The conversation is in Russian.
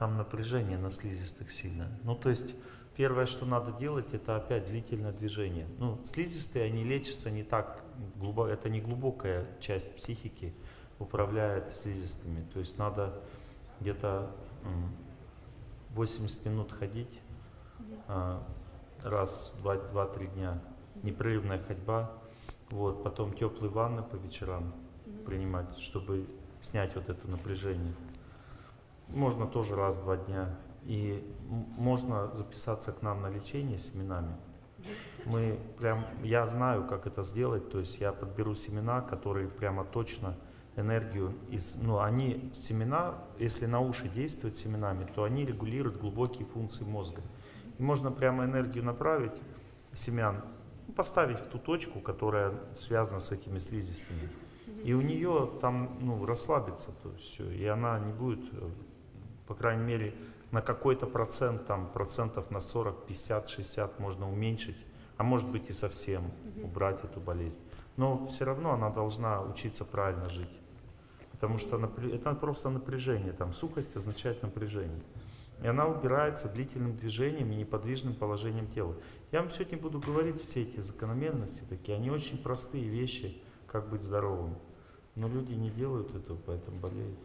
Там напряжение на слизистых сильно. Ну, то есть, первое, что надо делать, это опять длительное движение. Ну, слизистые, они лечатся не так глубоко, это не глубокая часть психики управляет слизистыми. То есть, надо где-то м, 80 минут ходить, а, раз, два, два-три дня, непрерывная ходьба, вот, потом теплые ванны по вечерам принимать, чтобы снять вот это напряжение. Можно тоже раз в два дня. И можно записаться к нам на лечение семенами. Мы прям, я знаю, как это сделать, то есть я подберу семена, которые прямо точно энергию из, ну они семена, если на уши действуют семенами, то они регулируют глубокие функции мозга. И можно прямо энергию направить семян, ну, поставить в ту точку, которая связана с этими слизистыми. И у нее там ну, расслабится то все, и она не будет, э, по крайней мере, на какой-то процент, там процентов на 40, 50, 60 можно уменьшить, а может быть и совсем убрать эту болезнь. Но все равно она должна учиться правильно жить. Потому что напря- это просто напряжение, там сухость означает напряжение. И она убирается длительным движением и неподвижным положением тела. Я вам сегодня буду говорить все эти закономерности такие, они очень простые вещи, как быть здоровым. Но люди не делают этого, поэтому болеют.